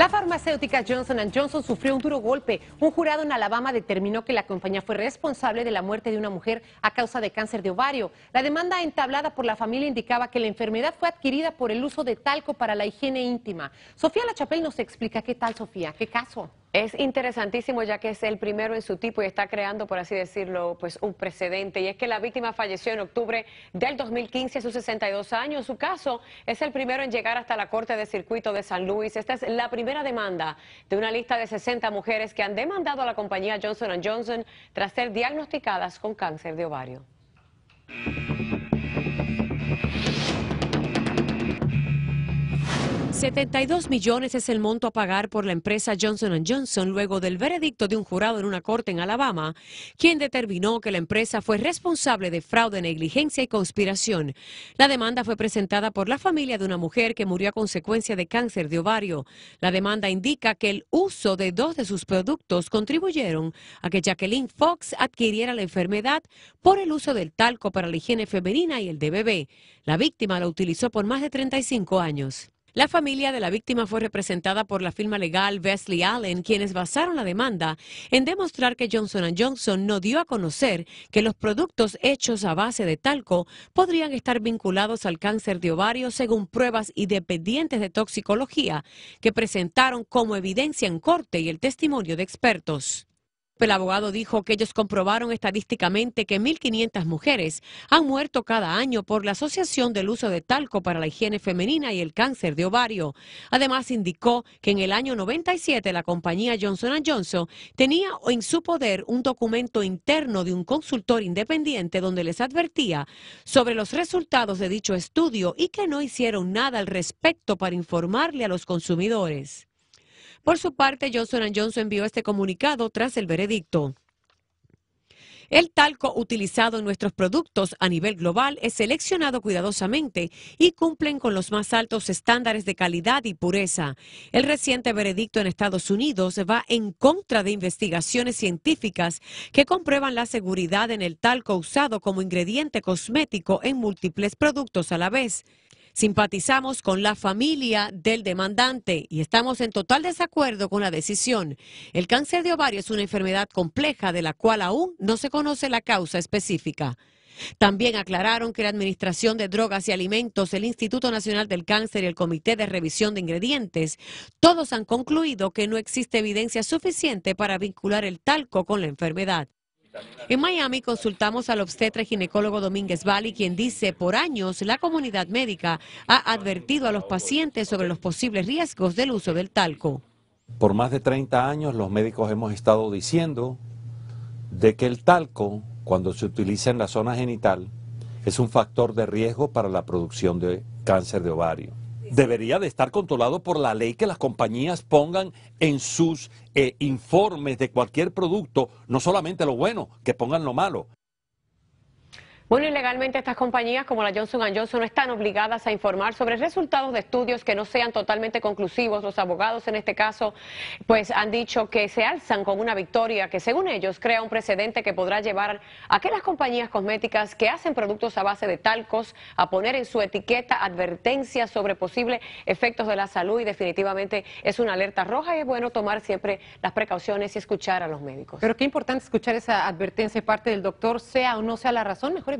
La farmacéutica Johnson Johnson sufrió un duro golpe. Un jurado en Alabama determinó que la compañía fue responsable de la muerte de una mujer a causa de cáncer de ovario. La demanda entablada por la familia indicaba que la enfermedad fue adquirida por el uso de talco para la higiene íntima. Sofía Lachapel nos explica qué tal, Sofía, qué caso. Es interesantísimo ya que es el primero en su tipo y está creando, por así decirlo, pues un precedente. Y es que la víctima falleció en octubre del 2015 a sus 62 años. Su caso es el primero en llegar hasta la Corte de Circuito de San Luis. Esta es la primera demanda de una lista de 60 mujeres que han demandado a la compañía Johnson Johnson tras ser diagnosticadas con cáncer de ovario. 72 millones es el monto a pagar por la empresa Johnson Johnson luego del veredicto de un jurado en una corte en Alabama, quien determinó que la empresa fue responsable de fraude, negligencia y conspiración. La demanda fue presentada por la familia de una mujer que murió a consecuencia de cáncer de ovario. La demanda indica que el uso de dos de sus productos contribuyeron a que Jacqueline Fox adquiriera la enfermedad por el uso del talco para la higiene femenina y el de bebé. La víctima lo utilizó por más de 35 años. La familia de la víctima fue representada por la firma legal Wesley Allen, quienes basaron la demanda en demostrar que Johnson Johnson no dio a conocer que los productos hechos a base de talco podrían estar vinculados al cáncer de ovario según pruebas independientes de toxicología que presentaron como evidencia en corte y el testimonio de expertos. El abogado dijo que ellos comprobaron estadísticamente que 1.500 mujeres han muerto cada año por la asociación del uso de talco para la higiene femenina y el cáncer de ovario. Además, indicó que en el año 97 la compañía Johnson Johnson tenía en su poder un documento interno de un consultor independiente donde les advertía sobre los resultados de dicho estudio y que no hicieron nada al respecto para informarle a los consumidores. Por su parte, Johnson Johnson envió este comunicado tras el veredicto. El talco utilizado en nuestros productos a nivel global es seleccionado cuidadosamente y cumplen con los más altos estándares de calidad y pureza. El reciente veredicto en Estados Unidos va en contra de investigaciones científicas que comprueban la seguridad en el talco usado como ingrediente cosmético en múltiples productos a la vez. Simpatizamos con la familia del demandante y estamos en total desacuerdo con la decisión. El cáncer de ovario es una enfermedad compleja de la cual aún no se conoce la causa específica. También aclararon que la Administración de Drogas y Alimentos, el Instituto Nacional del Cáncer y el Comité de Revisión de Ingredientes, todos han concluido que no existe evidencia suficiente para vincular el talco con la enfermedad. En Miami consultamos al obstetra ginecólogo Domínguez Bali, quien dice por años la comunidad médica ha advertido a los pacientes sobre los posibles riesgos del uso del talco. Por más de 30 años los médicos hemos estado diciendo de que el talco, cuando se utiliza en la zona genital, es un factor de riesgo para la producción de cáncer de ovario debería de estar controlado por la ley que las compañías pongan en sus eh, informes de cualquier producto, no solamente lo bueno, que pongan lo malo. Bueno, ilegalmente estas compañías como la Johnson Johnson no están obligadas a informar sobre resultados de estudios que no sean totalmente conclusivos. Los abogados en este caso pues han dicho que se alzan con una victoria que según ellos crea un precedente que podrá llevar a que las compañías cosméticas que hacen productos a base de talcos a poner en su etiqueta advertencias sobre posibles efectos de la salud y definitivamente es una alerta roja y es bueno tomar siempre las precauciones y escuchar a los médicos. Pero qué importante escuchar esa advertencia de parte del doctor, sea o no sea la razón, mejor